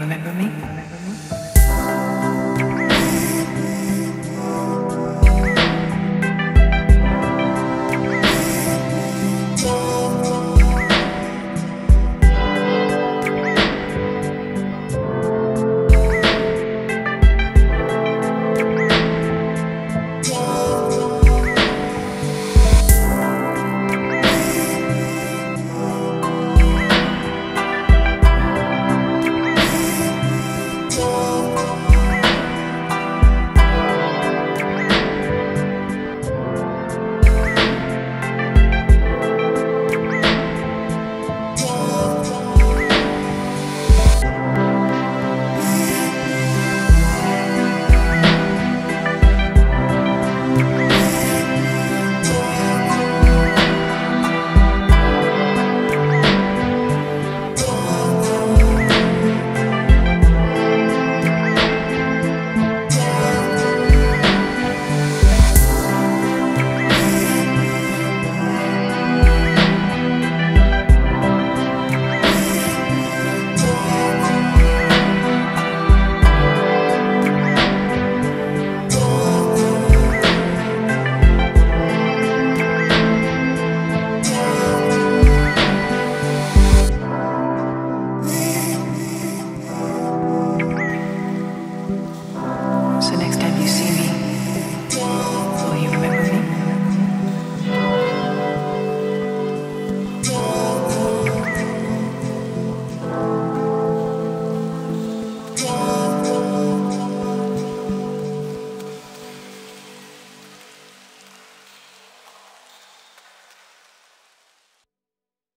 you remember me?